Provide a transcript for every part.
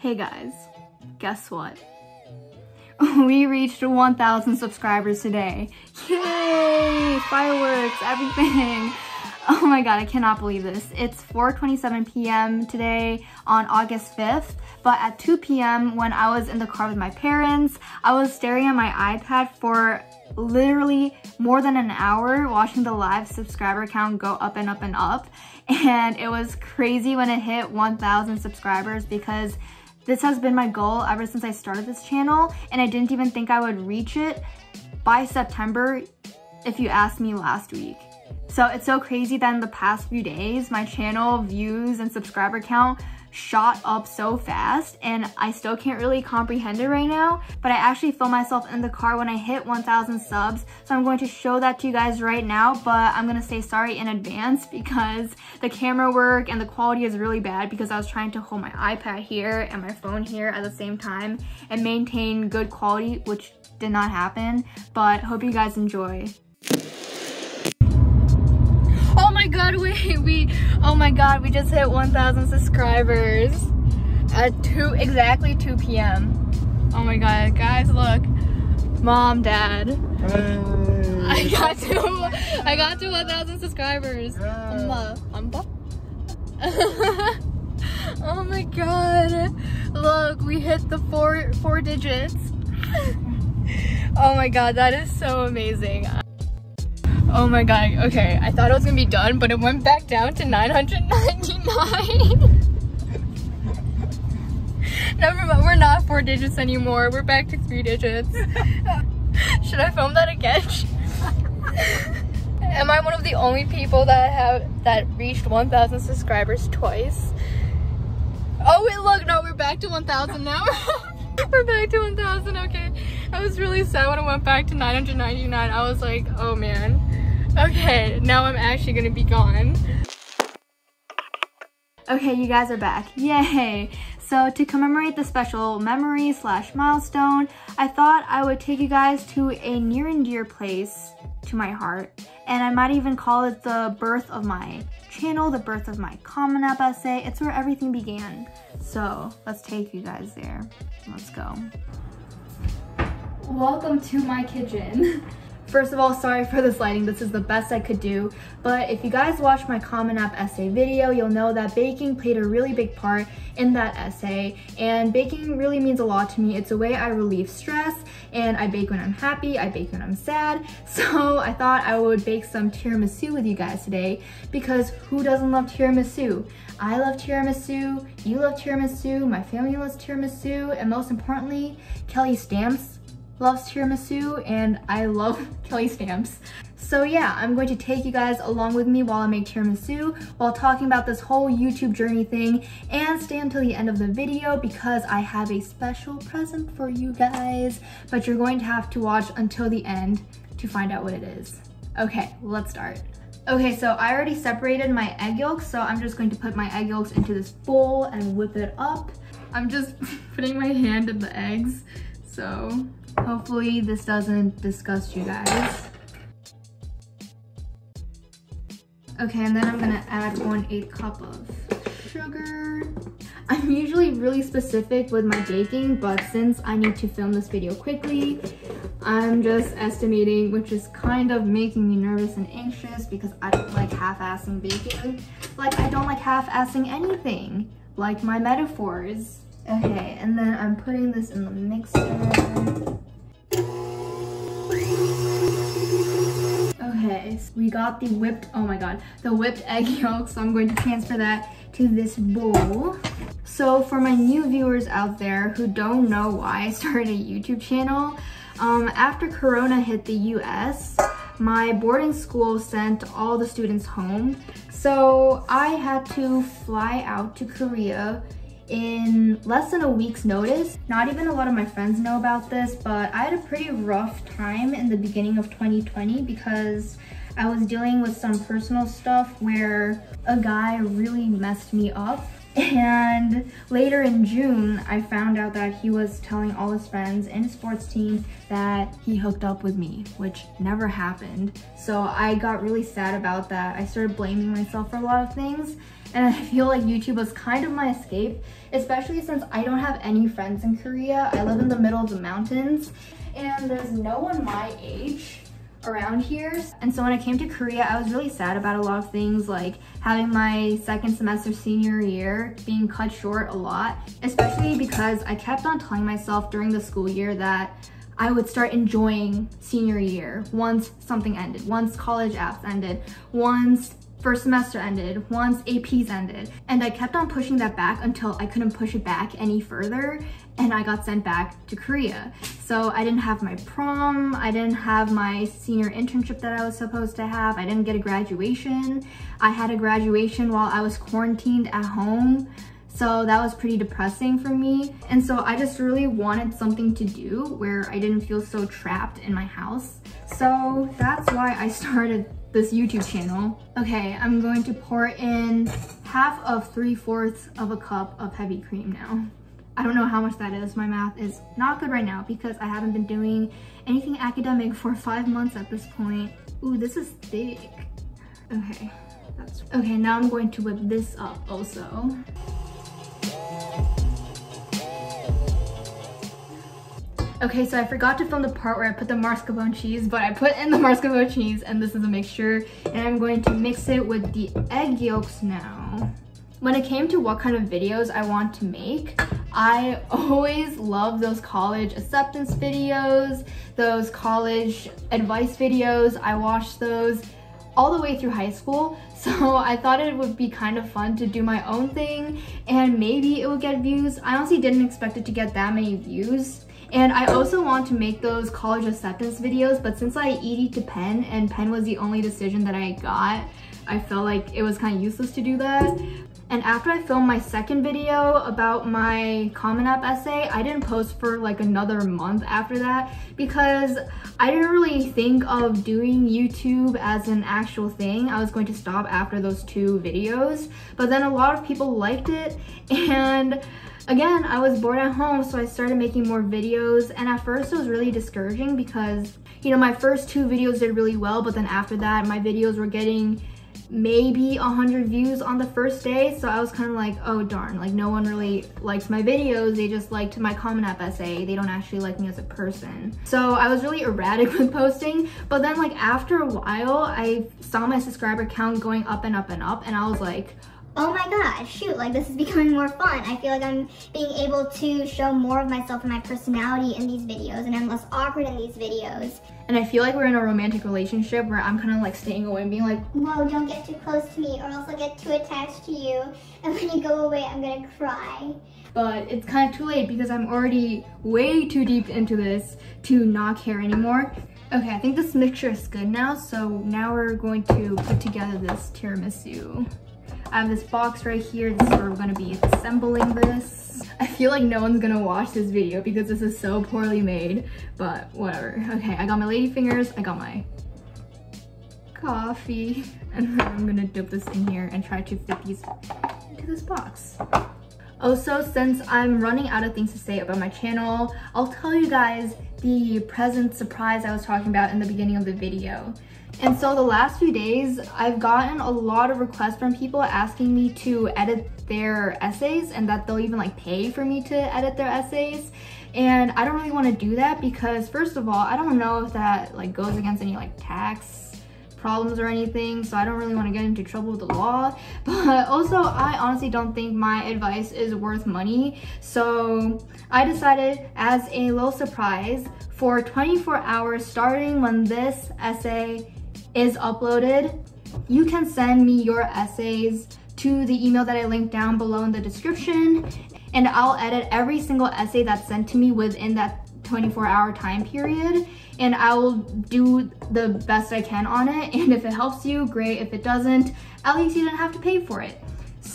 Hey guys, guess what? We reached 1,000 subscribers today. Yay! Fireworks, everything. Oh my god, I cannot believe this. It's 4.27 p.m. today on August 5th, but at 2 p.m. when I was in the car with my parents, I was staring at my iPad for literally more than an hour watching the live subscriber count go up and up and up. And it was crazy when it hit 1,000 subscribers because this has been my goal ever since I started this channel and I didn't even think I would reach it by September if you asked me last week. So it's so crazy that in the past few days, my channel views and subscriber count shot up so fast and I still can't really comprehend it right now, but I actually filmed myself in the car when I hit 1,000 subs. So I'm going to show that to you guys right now, but I'm gonna say sorry in advance because the camera work and the quality is really bad because I was trying to hold my iPad here and my phone here at the same time and maintain good quality, which did not happen, but hope you guys enjoy Oh my god, wait, my god, we just hit 1,000 subscribers at 2, exactly 2 p.m. Oh my god, guys, look. Mom, dad. Hey. I got to, I got to 1,000 subscribers. Yeah. oh my god. Look, we hit the four, four digits. oh my god, that is so amazing. Oh my god, okay. I thought it was gonna be done, but it went back down to 999. Never mind, we're not four digits anymore. We're back to three digits. Should I film that again? Am I one of the only people that have that reached 1,000 subscribers twice? Oh wait, look, no, we're back to 1,000 now. we're back to 1,000, okay. I was really sad when it went back to 999. I was like, oh man. Okay, now I'm actually gonna be gone. Okay, you guys are back. Yay! So to commemorate the special memory slash milestone, I thought I would take you guys to a near and dear place to my heart. And I might even call it the birth of my channel, the birth of my Common App essay. It's where everything began. So let's take you guys there. Let's go. Welcome to my kitchen. First of all, sorry for this lighting. This is the best I could do. But if you guys watched my Common App essay video, you'll know that baking played a really big part in that essay. And baking really means a lot to me. It's a way I relieve stress and I bake when I'm happy, I bake when I'm sad. So I thought I would bake some tiramisu with you guys today because who doesn't love tiramisu? I love tiramisu, you love tiramisu, my family loves tiramisu, and most importantly, Kelly Stamps loves tiramisu and I love Kelly stamps. So yeah, I'm going to take you guys along with me while I make tiramisu, while talking about this whole YouTube journey thing, and stay until the end of the video because I have a special present for you guys, but you're going to have to watch until the end to find out what it is. Okay, let's start. Okay, so I already separated my egg yolks, so I'm just going to put my egg yolks into this bowl and whip it up. I'm just putting my hand in the eggs, so Hopefully this doesn't disgust you guys. Okay, and then I'm gonna add one eighth cup of sugar. I'm usually really specific with my baking, but since I need to film this video quickly, I'm just estimating, which is kind of making me nervous and anxious because I don't like half-assing baking. Like, I don't like half-assing anything, like my metaphors. Okay, and then I'm putting this in the mixer. Okay, so we got the whipped, oh my god, the whipped egg yolk. So I'm going to transfer that to this bowl. So for my new viewers out there who don't know why I started a YouTube channel, um, after Corona hit the US, my boarding school sent all the students home. So I had to fly out to Korea in less than a week's notice. Not even a lot of my friends know about this, but I had a pretty rough time in the beginning of 2020 because I was dealing with some personal stuff where a guy really messed me up. And later in June, I found out that he was telling all his friends and his sports team that he hooked up with me, which never happened. So I got really sad about that. I started blaming myself for a lot of things. And I feel like YouTube was kind of my escape, especially since I don't have any friends in Korea. I live in the middle of the mountains and there's no one my age around here. And so when I came to Korea, I was really sad about a lot of things like having my second semester senior year being cut short a lot, especially because I kept on telling myself during the school year that I would start enjoying senior year once something ended, once college apps ended, once first semester ended, once APs ended. And I kept on pushing that back until I couldn't push it back any further and I got sent back to Korea. So I didn't have my prom, I didn't have my senior internship that I was supposed to have, I didn't get a graduation. I had a graduation while I was quarantined at home. So that was pretty depressing for me. And so I just really wanted something to do where I didn't feel so trapped in my house. So that's why I started this YouTube channel. Okay, I'm going to pour in half of three fourths of a cup of heavy cream now. I don't know how much that is. My math is not good right now because I haven't been doing anything academic for five months at this point. Ooh, this is thick. Okay, that's, okay, now I'm going to whip this up also. Okay, so I forgot to film the part where I put the mascarpone cheese, but I put in the mascarpone cheese and this is a mixture and I'm going to mix it with the egg yolks now. When it came to what kind of videos I want to make, I always love those college acceptance videos, those college advice videos. I watched those all the way through high school. So I thought it would be kind of fun to do my own thing and maybe it would get views. I honestly didn't expect it to get that many views. And I also want to make those college acceptance videos, but since I ED to Penn and Penn was the only decision that I got, I felt like it was kind of useless to do that. And after I filmed my second video about my Common App essay, I didn't post for like another month after that because I didn't really think of doing YouTube as an actual thing. I was going to stop after those two videos, but then a lot of people liked it and Again, I was bored at home, so I started making more videos. And at first it was really discouraging because, you know, my first two videos did really well, but then after that, my videos were getting maybe 100 views on the first day. So I was kind of like, oh darn, like no one really likes my videos. They just liked my Common App essay. They don't actually like me as a person. So I was really erratic with posting. But then like after a while, I saw my subscriber count going up and up and up. And I was like, oh my god, shoot, like this is becoming more fun. I feel like I'm being able to show more of myself and my personality in these videos and I'm less awkward in these videos. And I feel like we're in a romantic relationship where I'm kind of like staying away and being like, Whoa, don't get too close to me or else I'll get too attached to you. And when you go away, I'm gonna cry. But it's kind of too late because I'm already way too deep into this to not care anymore. Okay, I think this mixture is good now. So now we're going to put together this tiramisu. I have this box right here. This is where we're gonna be assembling this. I feel like no one's gonna watch this video because this is so poorly made, but whatever. Okay, I got my lady fingers, I got my coffee, and I'm gonna dip this in here and try to fit these into this box. Also, since I'm running out of things to say about my channel, I'll tell you guys the present surprise I was talking about in the beginning of the video. And so the last few days, I've gotten a lot of requests from people asking me to edit their essays and that they'll even like pay for me to edit their essays. And I don't really want to do that because first of all, I don't know if that like goes against any like tax problems or anything so I don't really want to get into trouble with the law but also I honestly don't think my advice is worth money so I decided as a little surprise for 24 hours starting when this essay is uploaded, you can send me your essays to the email that I linked down below in the description and I'll edit every single essay that's sent to me within that 24 hour time period and I will do the best I can on it and if it helps you, great. If it doesn't, at least you didn't have to pay for it.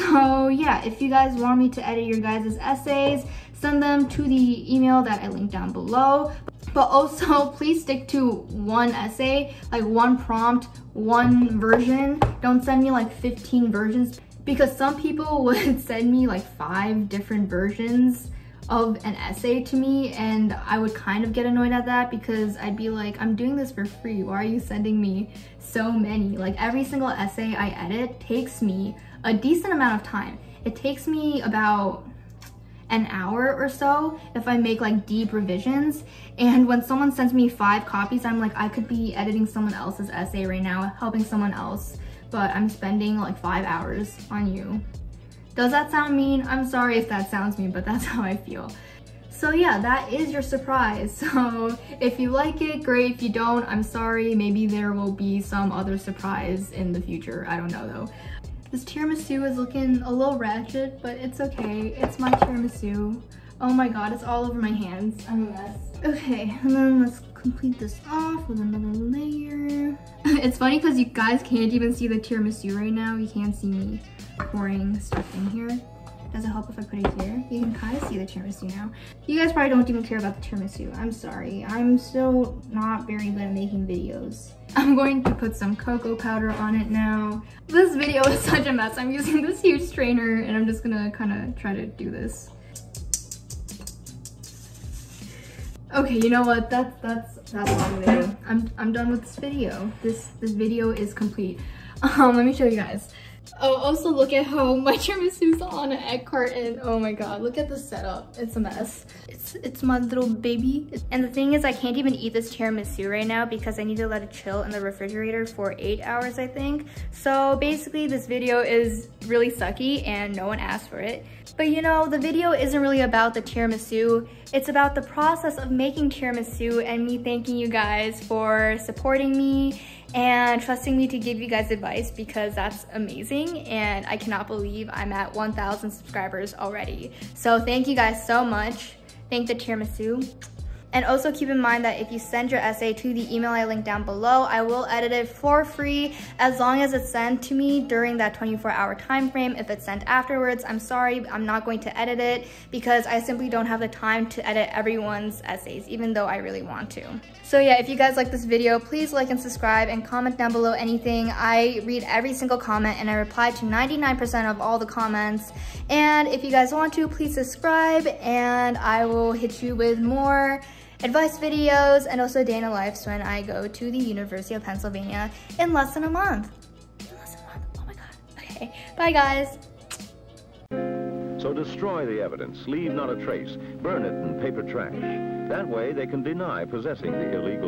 So yeah, if you guys want me to edit your guys' essays, send them to the email that I linked down below. But also, please stick to one essay, like one prompt, one version. Don't send me like 15 versions because some people would send me like five different versions of an essay to me and I would kind of get annoyed at that because I'd be like, I'm doing this for free. Why are you sending me so many? Like every single essay I edit takes me a decent amount of time. It takes me about an hour or so if I make like deep revisions. And when someone sends me five copies, I'm like, I could be editing someone else's essay right now, helping someone else, but I'm spending like five hours on you. Does that sound mean? I'm sorry if that sounds mean, but that's how I feel. So yeah, that is your surprise. So if you like it, great. If you don't, I'm sorry. Maybe there will be some other surprise in the future. I don't know though. This tiramisu is looking a little ratchet, but it's okay. It's my tiramisu. Oh my god, it's all over my hands. I'm a mess. Okay, and then let's complete this off with another layer. it's funny because you guys can't even see the tiramisu right now. You can't see me pouring stuff in here. Does it help if I put it here? You can kind of see the tiramisu now. You guys probably don't even care about the tiramisu. I'm sorry. I'm still not very good at making videos. I'm going to put some cocoa powder on it now. This video is such a mess. I'm using this huge strainer and I'm just gonna kind of try to do this. Okay, you know what? That's that's that's all I'm gonna do. I'm I'm done with this video. This this video is complete. Um, let me show you guys. Oh, also look at how my tiramisu's on an egg carton. Oh my god, look at the setup. It's a mess. It's it's my little baby. And the thing is, I can't even eat this tiramisu right now because I need to let it chill in the refrigerator for eight hours, I think. So basically, this video is really sucky and no one asked for it. But you know, the video isn't really about the tiramisu. It's about the process of making tiramisu and me thanking you guys for supporting me and trusting me to give you guys advice because that's amazing and I cannot believe I'm at 1,000 subscribers already. So thank you guys so much. Thank the tiramisu. And also keep in mind that if you send your essay to the email I linked down below, I will edit it for free as long as it's sent to me during that 24 hour time frame. If it's sent afterwards, I'm sorry, I'm not going to edit it because I simply don't have the time to edit everyone's essays, even though I really want to. So yeah, if you guys like this video, please like and subscribe and comment down below anything. I read every single comment and I reply to 99% of all the comments. And if you guys want to, please subscribe and I will hit you with more advice videos, and also day in life when I go to the University of Pennsylvania in less than a month. In less than a month, oh my God. Okay, bye guys. So destroy the evidence, leave not a trace, burn it in paper trash. That way they can deny possessing the illegal